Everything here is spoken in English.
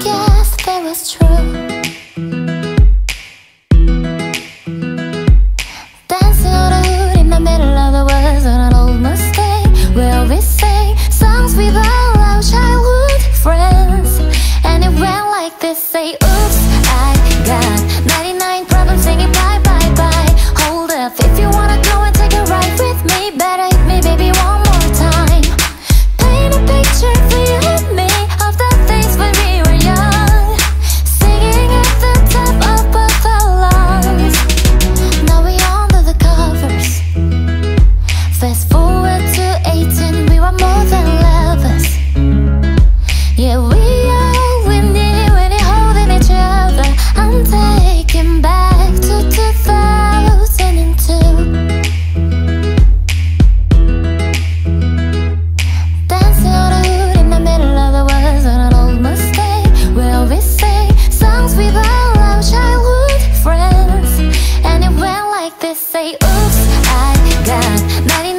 guess that was true. Dancing on a hood in the middle of the woods an old Where we sang songs childhood friends. And it went like this. oops, I got money.